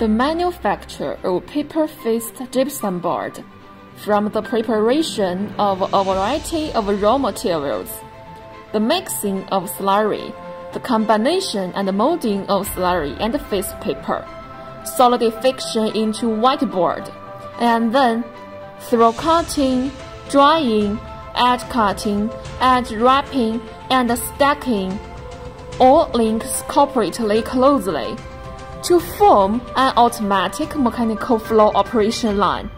The manufacture of paper-faced gypsum board from the preparation of a variety of raw materials, the mixing of slurry, the combination and molding of slurry and face paper, solidification into wet board, and then through cutting, drying, edge cutting, edge wrapping, and stacking all links cooperatively closely to form an automatic mechanical flow operation line.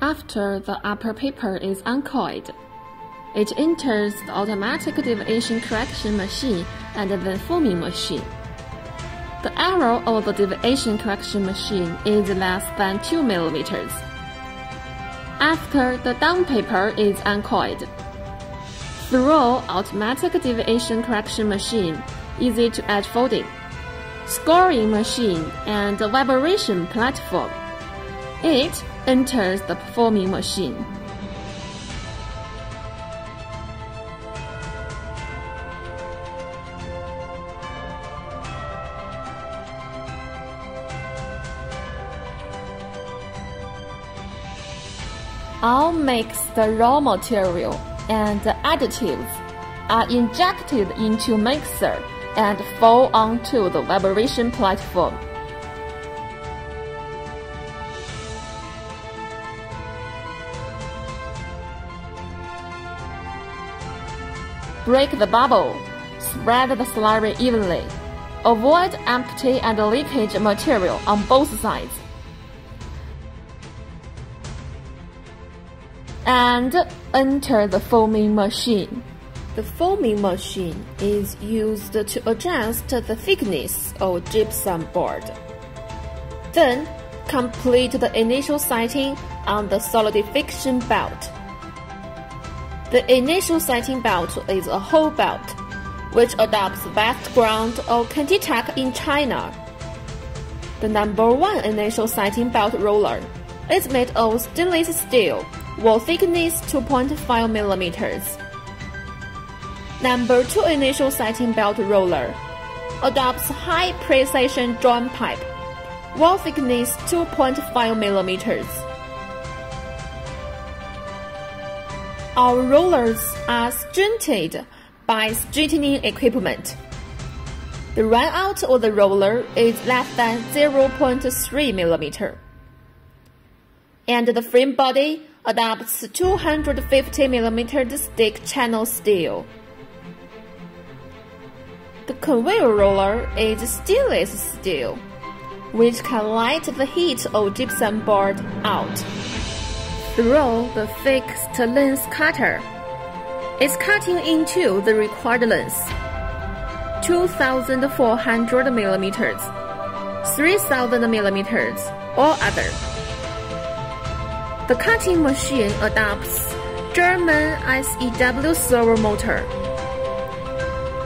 After the upper paper is uncoiled, it enters the automatic deviation correction machine and then forming machine. The error of the deviation correction machine is less than 2 millimeters. After the down paper is uncoiled, through automatic deviation correction machine, easy to edge folding, scoring machine, and vibration platform, it enters the performing machine. All mixed raw material and the additives are injected into mixer and fall onto the vibration platform. Break the bubble. Spread the slurry evenly. Avoid empty and leakage material on both sides. and enter the forming machine. The forming machine is used to adjust the thickness of gypsum board. Then, complete the initial setting on the solidification belt. The initial setting belt is a whole belt, which adopts background of ContiTech in China. The number one initial setting belt roller is made of stainless steel wall thickness 2.5 millimeters. Number 2 initial setting belt roller adopts high precision joint pipe, wall thickness 2.5 millimeters. Our rollers are straightened by straightening equipment. The run out of the roller is less than 0.3 millimeter. And the frame body adopts 250mm stick channel steel. The conveyor roller is stainless steel, which can light the heat of gypsum board out. Through the fixed length cutter, it's cutting into the required length, 2400 millimeters, 3000 millimeters, or other. The cutting machine adopts German SEW servo motor,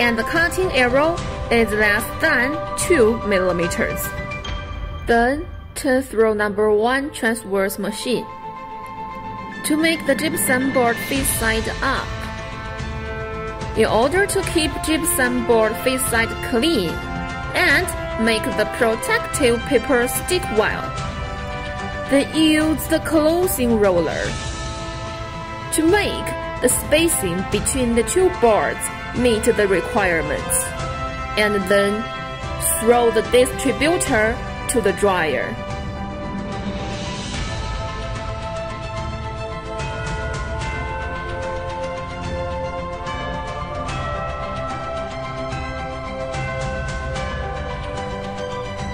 and the cutting arrow is less than 2 millimeters. Then turn through number 1 transverse machine to make the gypsum board face side up. In order to keep gypsum board face side clean and make the protective paper stick well, then use the closing roller to make the spacing between the two boards meet the requirements, and then throw the distributor to the dryer.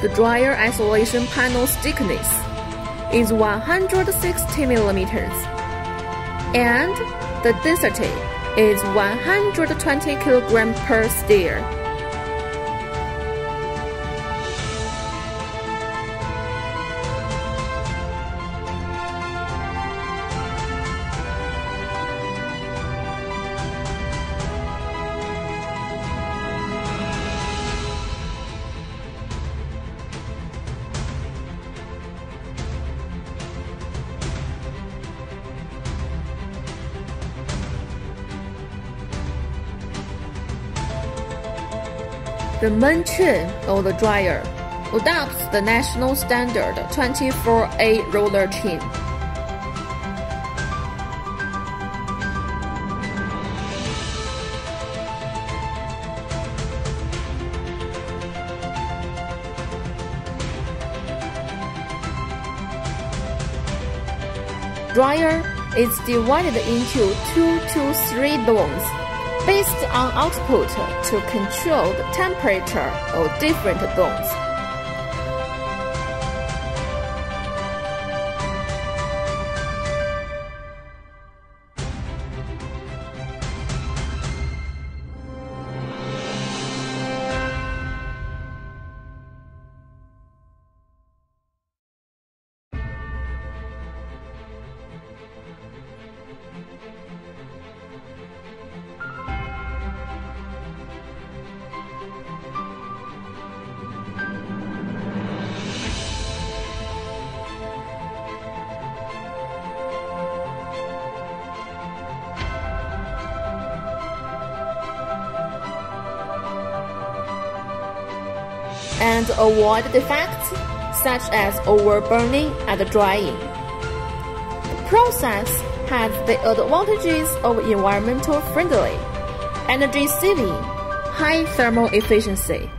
The dryer isolation panel thickness is 160 millimeters, and the density is 120 kg per stir. The main chain of the dryer adopts the national standard 24A roller chain. Dryer is divided into two to three zones based on output to control the temperature of different zones. And avoid defects such as overburning and drying. The process has the advantages of environmental friendly, energy saving, high thermal efficiency.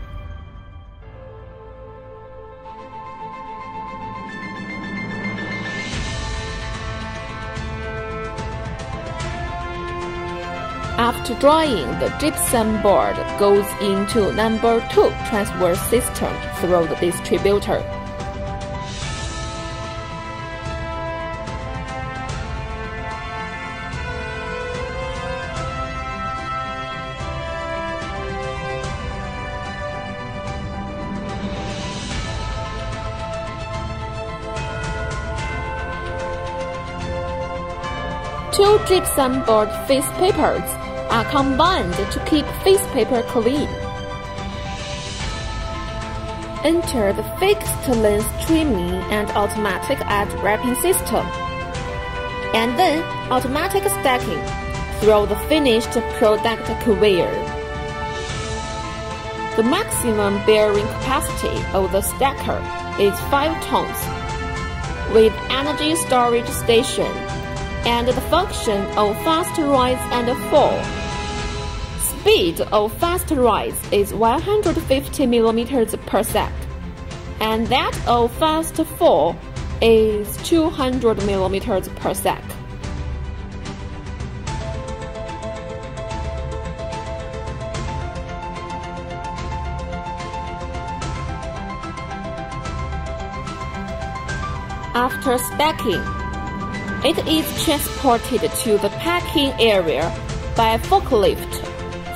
After drying, the gypsum board goes into number 2 transfer system through the distributor. Two gypsum board face papers are combined to keep face paper clean. Enter the fixed length trimming and automatic edge wrapping system, and then automatic stacking through the finished product conveyor. The maximum bearing capacity of the stacker is 5 tons, with energy storage station and the function of fast rise and fall speed of fast rise is 150 millimeters per sec, and that of fast fall is 200 millimeters per sec. After stacking, it is transported to the packing area by forklift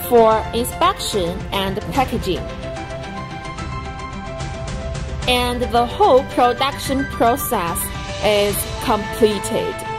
for inspection and packaging. And the whole production process is completed.